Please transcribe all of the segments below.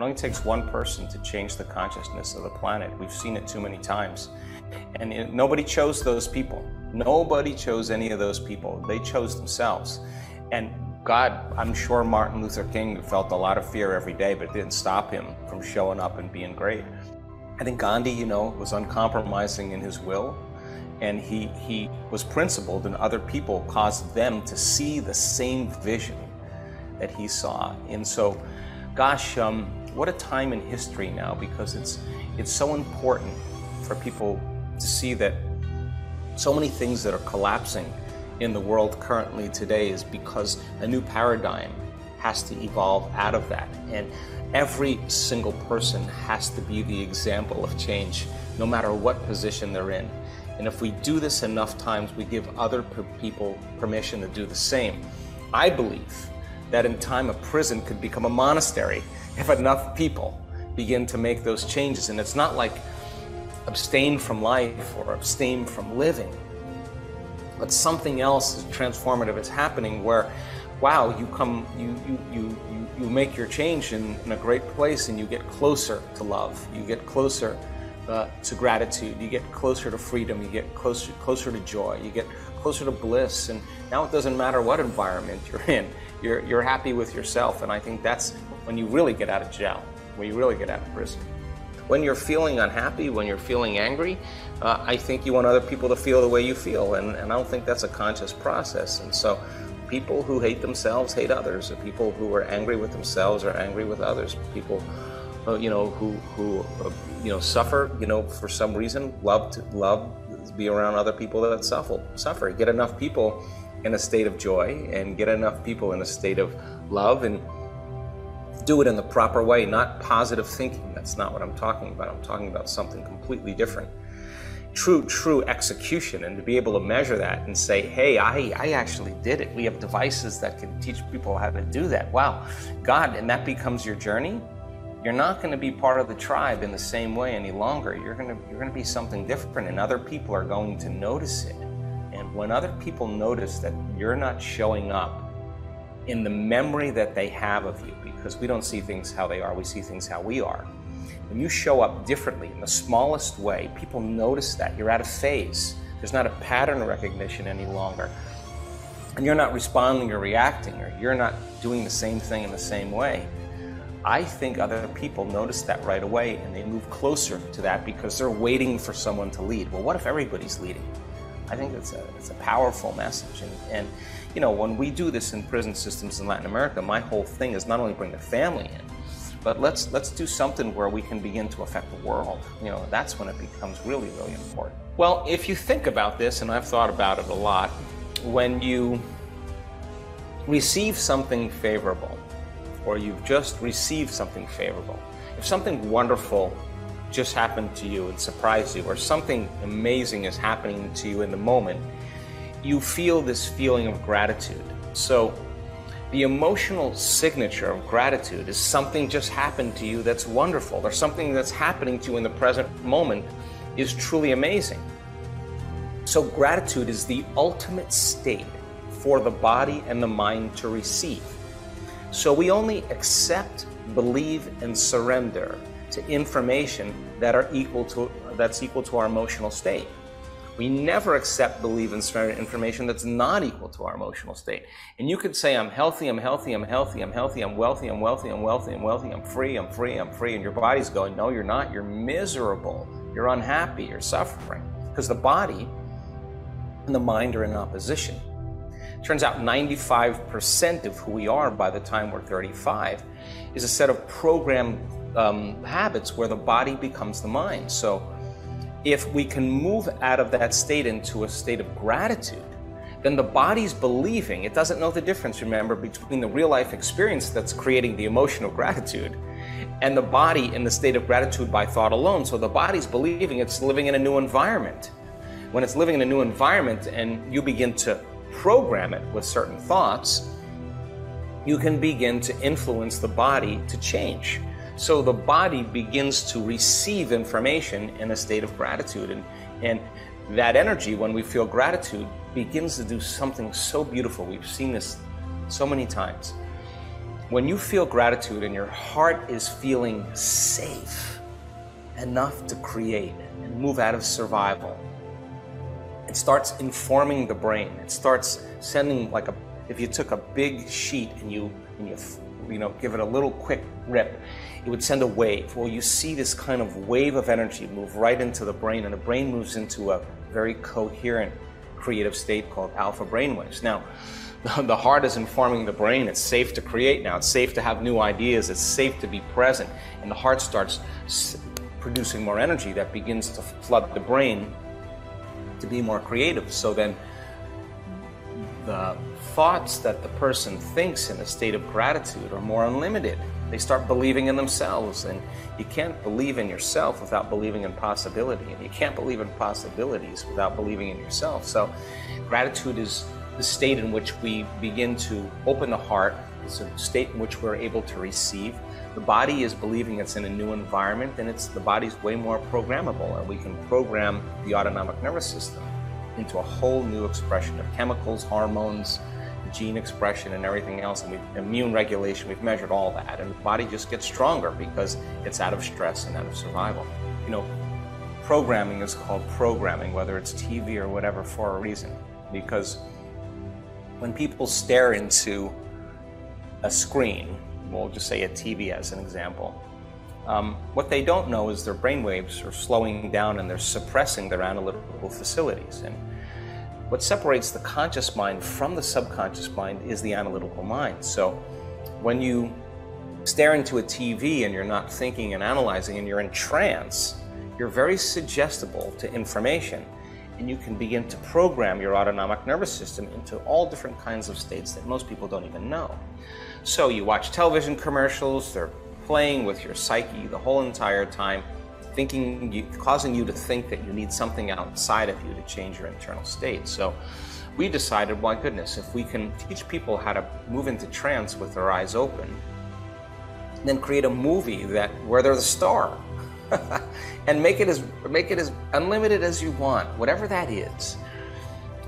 It only takes one person to change the consciousness of the planet. We've seen it too many times. And it, nobody chose those people. Nobody chose any of those people. They chose themselves. And God, I'm sure Martin Luther King felt a lot of fear every day, but it didn't stop him from showing up and being great. I think Gandhi, you know, was uncompromising in his will, and he, he was principled, and other people caused them to see the same vision that he saw. And so, gosh, um, what a time in history now, because it's, it's so important for people to see that so many things that are collapsing in the world currently today is because a new paradigm has to evolve out of that. And every single person has to be the example of change, no matter what position they're in. And if we do this enough times, we give other people permission to do the same. I believe that in time a prison could become a monastery if enough people begin to make those changes. And it's not like abstain from life or abstain from living but something else is transformative is happening where wow you come you you you you, you make your change in, in a great place and you get closer to love you get closer uh, to gratitude you get closer to freedom you get closer closer to joy you get closer to bliss and now it doesn't matter what environment you're in you're, you're happy with yourself and i think that's when you really get out of jail when you really get out of prison when you're feeling unhappy, when you're feeling angry, uh, I think you want other people to feel the way you feel. And, and I don't think that's a conscious process. And so people who hate themselves hate others. People who are angry with themselves are angry with others. People, uh, you know, who, who uh, you know, suffer, you know, for some reason, love to love be around other people that suffer. Suffer. Get enough people in a state of joy and get enough people in a state of love and do it in the proper way, not positive thinking. That's not what I'm talking about. I'm talking about something completely different. True, true execution, and to be able to measure that and say, hey, I, I actually did it. We have devices that can teach people how to do that. Wow, God, and that becomes your journey. You're not going to be part of the tribe in the same way any longer. You're going to you're going to be something different, and other people are going to notice it. And when other people notice that you're not showing up in the memory that they have of you, because we don't see things how they are, we see things how we are. When you show up differently in the smallest way, people notice that. You're out of phase. There's not a pattern recognition any longer. And you're not responding or reacting, or you're not doing the same thing in the same way. I think other people notice that right away and they move closer to that because they're waiting for someone to lead. Well, what if everybody's leading? I think it's a, a powerful message. And, and you know, when we do this in prison systems in Latin America, my whole thing is not only bring the family in, but let's let's do something where we can begin to affect the world. You know, that's when it becomes really, really important. Well, if you think about this, and I've thought about it a lot, when you receive something favorable, or you've just received something favorable, if something wonderful just happened to you and surprised you, or something amazing is happening to you in the moment, you feel this feeling of gratitude. So, the emotional signature of gratitude is something just happened to you that's wonderful, or something that's happening to you in the present moment is truly amazing. So, gratitude is the ultimate state for the body and the mind to receive. So, we only accept, believe, and surrender to information that are equal to that's equal to our emotional state. We never accept, believe, and surrender information that's not equal to our emotional state. And you could say, I'm healthy, I'm healthy, I'm healthy, I'm healthy, I'm wealthy, I'm wealthy, I'm wealthy, I'm wealthy, I'm free, I'm free, I'm free. And your body's going, No, you're not. You're miserable. You're unhappy. You're suffering. Because the body and the mind are in opposition. Turns out 95% of who we are by the time we're 35 is a set of programmed um, habits where the body becomes the mind. So if we can move out of that state into a state of gratitude, then the body's believing, it doesn't know the difference, remember, between the real life experience that's creating the emotional gratitude and the body in the state of gratitude by thought alone. So the body's believing it's living in a new environment. When it's living in a new environment and you begin to program it with certain thoughts, you can begin to influence the body to change. So the body begins to receive information in a state of gratitude. And, and that energy, when we feel gratitude, begins to do something so beautiful. We've seen this so many times. when you feel gratitude and your heart is feeling safe enough to create and move out of survival, it starts informing the brain. It starts sending like a if you took a big sheet and you and you you know give it a little quick rip, it would send a wave. Well, you see this kind of wave of energy move right into the brain, and the brain moves into a very coherent creative state called alpha brainwaves. Now, the heart is informing the brain it's safe to create now. It's safe to have new ideas. It's safe to be present. And the heart starts producing more energy that begins to flood the brain to be more creative. So then the thoughts that the person thinks in a state of gratitude are more unlimited. They start believing in themselves, and you can't believe in yourself without believing in possibility, and you can't believe in possibilities without believing in yourself. So, gratitude is the state in which we begin to open the heart. It's a state in which we're able to receive. The body is believing it's in a new environment, and it's the body's way more programmable, and we can program the autonomic nervous system into a whole new expression of chemicals, hormones, gene expression and everything else, and we, immune regulation, we've measured all that. And the body just gets stronger because it's out of stress and out of survival. You know, programming is called programming, whether it's TV or whatever, for a reason. Because when people stare into a screen, we'll just say a TV as an example, um, what they don't know is their brain waves are slowing down and they're suppressing their analytical facilities. And what separates the conscious mind from the subconscious mind is the analytical mind. So when you stare into a TV and you're not thinking and analyzing and you're in trance, you're very suggestible to information and you can begin to program your autonomic nervous system into all different kinds of states that most people don't even know. So you watch television commercials, they're playing with your psyche the whole entire time thinking, you, causing you to think that you need something outside of you to change your internal state. So we decided, why goodness, if we can teach people how to move into trance with their eyes open, then create a movie that where they're the star, and make it as make it as unlimited as you want, whatever that is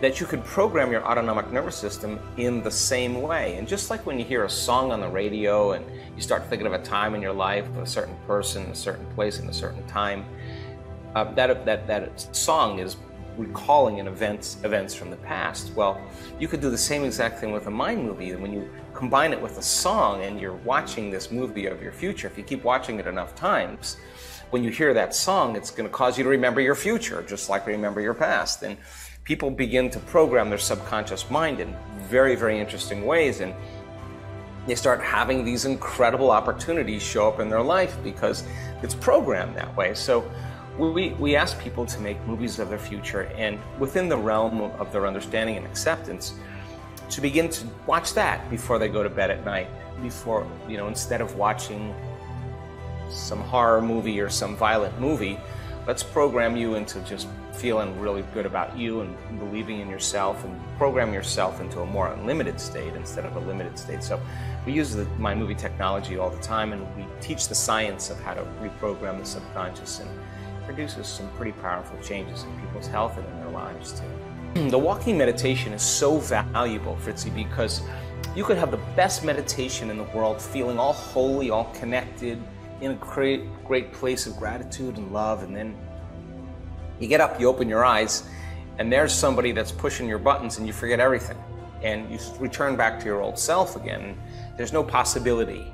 that you could program your autonomic nervous system in the same way. And just like when you hear a song on the radio and you start thinking of a time in your life, a certain person, a certain place, in a certain time, uh, that, that, that song is recalling an events, events from the past. Well, you could do the same exact thing with a mind movie. When you combine it with a song and you're watching this movie of your future, if you keep watching it enough times, when you hear that song, it's going to cause you to remember your future, just like remember your past. And people begin to program their subconscious mind in very, very interesting ways. And they start having these incredible opportunities show up in their life because it's programmed that way. So we, we ask people to make movies of their future and within the realm of their understanding and acceptance to begin to watch that before they go to bed at night. Before, you know, instead of watching some horror movie or some violent movie, let's program you into just feeling really good about you and believing in yourself and program yourself into a more unlimited state instead of a limited state. So we use the mind movie technology all the time and we teach the science of how to reprogram the subconscious and produces some pretty powerful changes in people's health and in their lives too. The walking meditation is so valuable, Fritzy, because you could have the best meditation in the world, feeling all holy, all connected, in a great, great place of gratitude and love, and then you get up, you open your eyes, and there's somebody that's pushing your buttons, and you forget everything. And you return back to your old self again. There's no possibility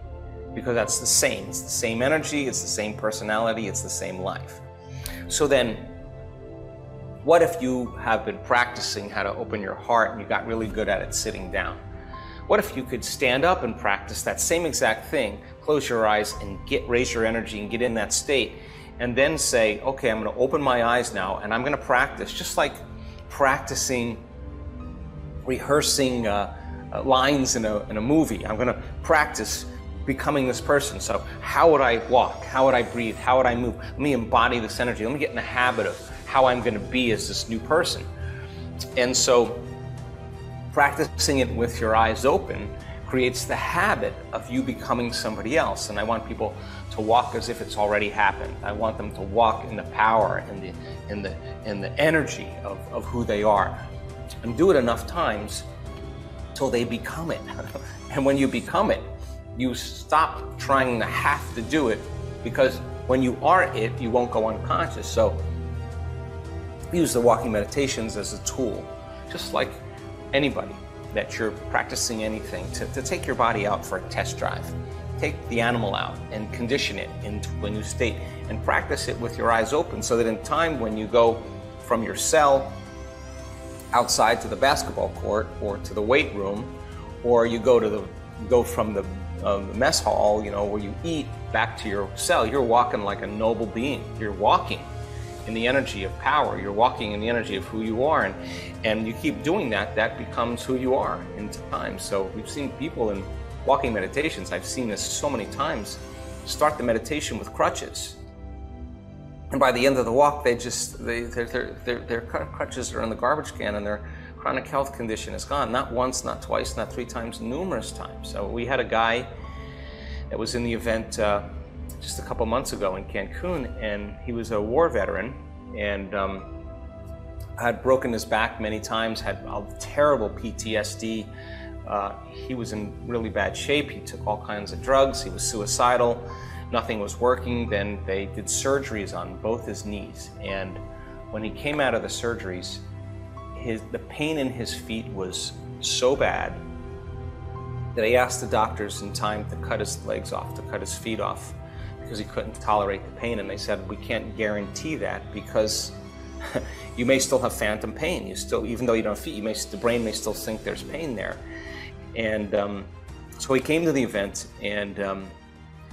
because that's the same. It's the same energy, it's the same personality, it's the same life. So then, what if you have been practicing how to open your heart and you got really good at it sitting down? What if you could stand up and practice that same exact thing, close your eyes and get raise your energy and get in that state and then say, okay, I'm going to open my eyes now and I'm going to practice, just like practicing, rehearsing uh, uh, lines in a, in a movie. I'm going to practice becoming this person. So, how would I walk? How would I breathe? How would I move? Let me embody this energy. Let me get in the habit of how I'm going to be as this new person. And so, practicing it with your eyes open creates the habit of you becoming somebody else. And I want people to walk as if it's already happened. I want them to walk in the power and the in the in the energy of, of who they are. And do it enough times till they become it. and when you become it, you stop trying to have to do it because when you are it, you won't go unconscious. So use the walking meditations as a tool, just like anybody that you're practicing anything to, to take your body out for a test drive. Take the animal out and condition it into a new state and practice it with your eyes open so that in time when you go from your cell outside to the basketball court or to the weight room or you go to the go from the, uh, the mess hall you know where you eat back to your cell you're walking like a noble being you're walking in the energy of power you're walking in the energy of who you are and and you keep doing that that becomes who you are in time so we've seen people in walking meditations i've seen this so many times start the meditation with crutches and by the end of the walk, they just they, their, their, their, crutches are in the garbage can, and their chronic health condition is gone. Not once, not twice, not three times, numerous times. So we had a guy that was in the event uh, just a couple months ago in Cancun, and he was a war veteran, and um, had broken his back many times, had a terrible PTSD. Uh, he was in really bad shape. He took all kinds of drugs. He was suicidal nothing was working. Then they did surgeries on both his knees. And when he came out of the surgeries, his, the pain in his feet was so bad that he asked the doctors in time to cut his legs off, to cut his feet off, because he couldn't tolerate the pain. And they said, We can't guarantee that because you may still have phantom pain. You still, even though you don't feel, you may, the brain may still think there's pain there. And um, so he came to the event and um,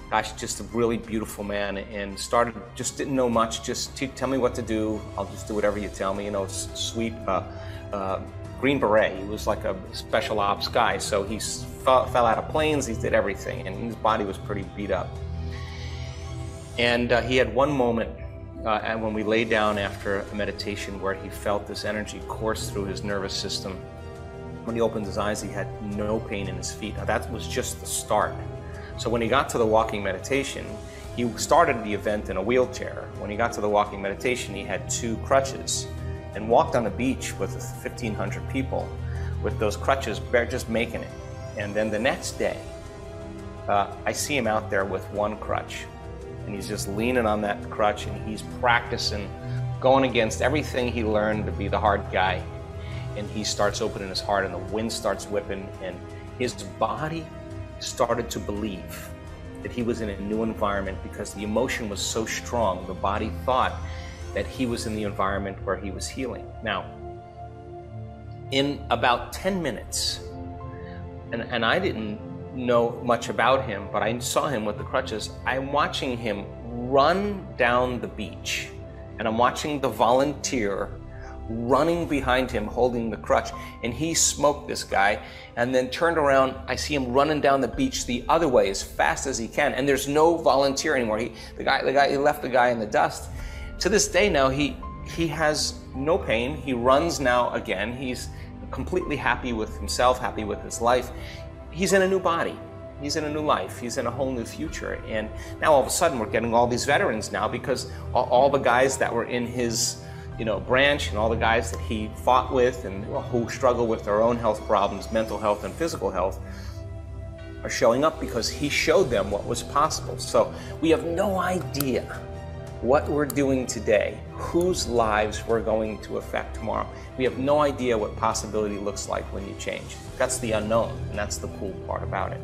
gosh, just a really beautiful man and started, just didn't know much, just tell me what to do. I'll just do whatever you tell me, you know, sweet, uh, uh, Green Beret. He was like a special ops guy. So he fell, fell, out of planes, he did everything, and his body was pretty beat up. And uh, he had one moment uh, and when we lay down after a meditation where he felt this energy course through his nervous system. When he opened his eyes, he had no pain in his feet. Now, that was just the start. So when he got to the walking meditation, he started the event in a wheelchair. When he got to the walking meditation, he had two crutches and walked on the beach with 1,500 people with those crutches, just making it. And then the next day, uh, I see him out there with one crutch, and he's just leaning on that crutch and he's practicing going against everything he learned to be the hard guy. And he starts opening his heart, and the wind starts whipping, and his body started to believe that he was in a new environment because the emotion was so strong. The body thought that he was in the environment where he was healing. Now, in about 10 minutes, and, and I didn't know much about him, but I saw him with the crutches. I'm watching him run down the beach, and I'm watching the volunteer running behind him holding the crutch and he smoked this guy and then turned around. I see him running down the beach the other way as fast as he can and there's no volunteer anymore. He the guy the guy he left the guy in the dust. To this day now he he has no pain. He runs now again. He's completely happy with himself happy with his life he's in a new body. He's in a new life. He's in a whole new future. And now all of a sudden we're getting all these veterans now because all, the guys that were in his you know, Branch and all the guys that he fought with and who struggle with their own health problems, mental health and physical health, are showing up because he showed them what was possible. So we have no idea what we're doing today, whose lives we're going to affect tomorrow. We have no idea what possibility looks like when you change. That's the unknown, and that's the cool part about it.